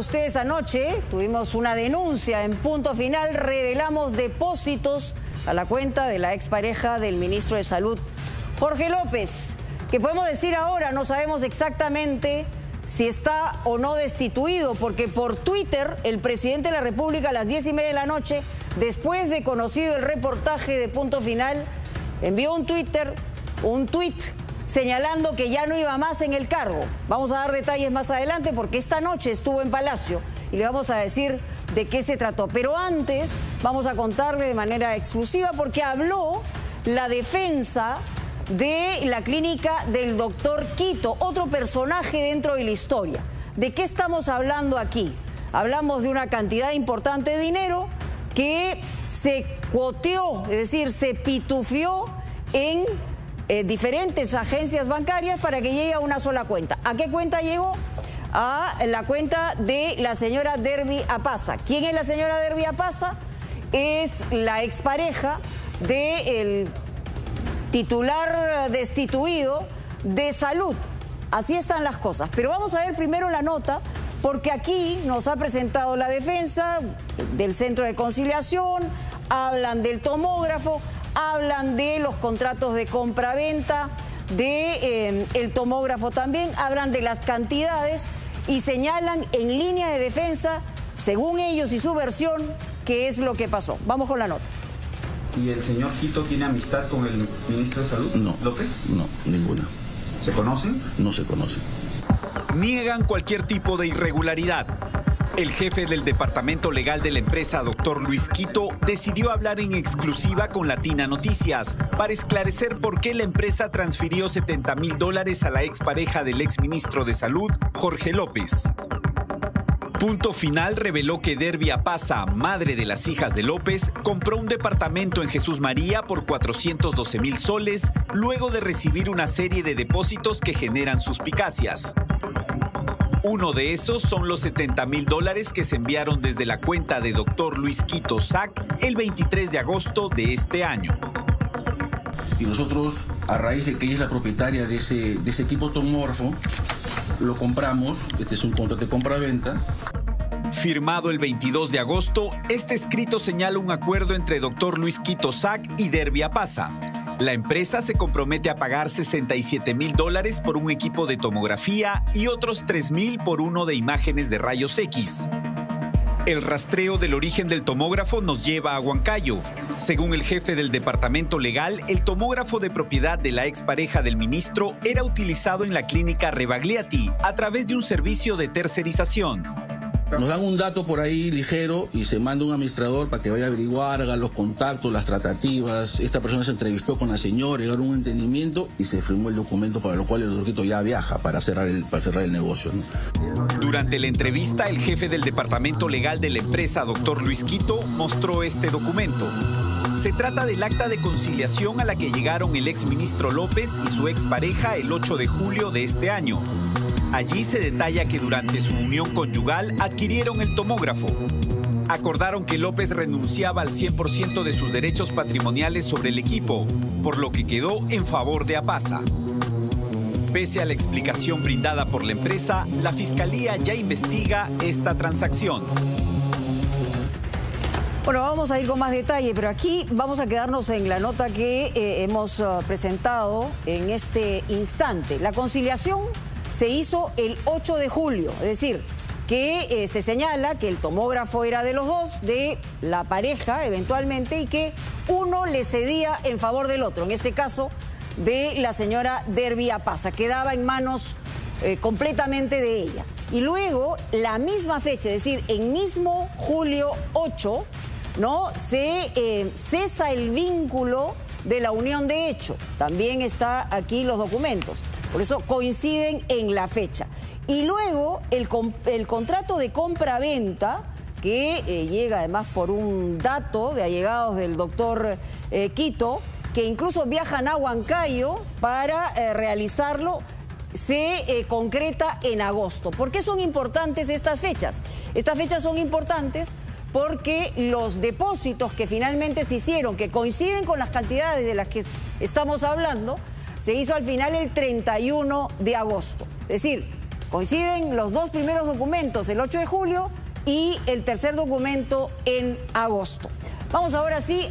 Ustedes anoche tuvimos una denuncia en punto final, revelamos depósitos a la cuenta de la expareja del ministro de Salud, Jorge López, que podemos decir ahora, no sabemos exactamente si está o no destituido, porque por Twitter el presidente de la República a las diez y media de la noche, después de conocido el reportaje de punto final, envió un Twitter, un tweet señalando que ya no iba más en el cargo. Vamos a dar detalles más adelante porque esta noche estuvo en Palacio y le vamos a decir de qué se trató. Pero antes vamos a contarle de manera exclusiva porque habló la defensa de la clínica del doctor Quito, otro personaje dentro de la historia. ¿De qué estamos hablando aquí? Hablamos de una cantidad importante de dinero que se cuoteó, es decir, se pitufió en eh, diferentes agencias bancarias para que llegue a una sola cuenta. ¿A qué cuenta llegó? A la cuenta de la señora Derby Apaza. ¿Quién es la señora Derby Apaza? Es la expareja del titular destituido de salud. Así están las cosas. Pero vamos a ver primero la nota, porque aquí nos ha presentado la defensa del centro de conciliación, hablan del tomógrafo, hablan de los contratos de compra-venta, de eh, el tomógrafo también, hablan de las cantidades y señalan en línea de defensa, según ellos y su versión, qué es lo que pasó. Vamos con la nota. ¿Y el señor Quito tiene amistad con el ministro de Salud, no, López? No, ninguna. ¿Se conocen? No se conocen. Niegan cualquier tipo de irregularidad. El jefe del departamento legal de la empresa, doctor Luis Quito, decidió hablar en exclusiva con Latina Noticias para esclarecer por qué la empresa transfirió 70 mil dólares a la expareja del exministro de Salud, Jorge López. Punto Final reveló que Derbia Pasa, madre de las hijas de López, compró un departamento en Jesús María por 412 mil soles luego de recibir una serie de depósitos que generan suspicacias. Uno de esos son los 70 mil dólares que se enviaron desde la cuenta de doctor Luis Quito Sac el 23 de agosto de este año. Y nosotros, a raíz de que ella es la propietaria de ese, de ese equipo tomógrafo, lo compramos. Este es un contrato de compra-venta. Firmado el 22 de agosto, este escrito señala un acuerdo entre doctor Luis Quito Sac y Derbia Pasa la empresa se compromete a pagar 67 mil dólares por un equipo de tomografía y otros 3 mil por uno de imágenes de rayos X. El rastreo del origen del tomógrafo nos lleva a Huancayo. Según el jefe del departamento legal, el tomógrafo de propiedad de la expareja del ministro era utilizado en la clínica Rebagliati a través de un servicio de tercerización. Nos dan un dato por ahí ligero y se manda un administrador para que vaya a averiguar, haga los contactos, las tratativas. Esta persona se entrevistó con la señora, llegaron un entendimiento y se firmó el documento para lo cual el doctor ya viaja para cerrar el, para cerrar el negocio. Durante la entrevista, el jefe del departamento legal de la empresa, doctor Luis Quito, mostró este documento. Se trata del acta de conciliación a la que llegaron el exministro López y su expareja el 8 de julio de este año. Allí se detalla que durante su unión conyugal adquirieron el tomógrafo. Acordaron que López renunciaba al 100% de sus derechos patrimoniales sobre el equipo, por lo que quedó en favor de APASA. Pese a la explicación brindada por la empresa, la Fiscalía ya investiga esta transacción. Bueno, vamos a ir con más detalle, pero aquí vamos a quedarnos en la nota que eh, hemos uh, presentado en este instante. La conciliación se hizo el 8 de julio, es decir, que eh, se señala que el tomógrafo era de los dos, de la pareja eventualmente, y que uno le cedía en favor del otro, en este caso de la señora Derby Apaza, quedaba en manos eh, completamente de ella. Y luego, la misma fecha, es decir, en mismo julio 8, ¿no? se eh, cesa el vínculo de la unión de hecho. También está aquí los documentos. Por eso coinciden en la fecha. Y luego el, el contrato de compra-venta, que eh, llega además por un dato de allegados del doctor eh, Quito, que incluso viajan a Huancayo para eh, realizarlo, se concreta en agosto. ¿Por qué son importantes estas fechas? Estas fechas son importantes porque los depósitos que finalmente se hicieron, que coinciden con las cantidades de las que estamos hablando, se hizo al final el 31 de agosto. Es decir, Coinciden los dos primeros documentos, el 8 de julio y el tercer documento en agosto. Vamos ahora sí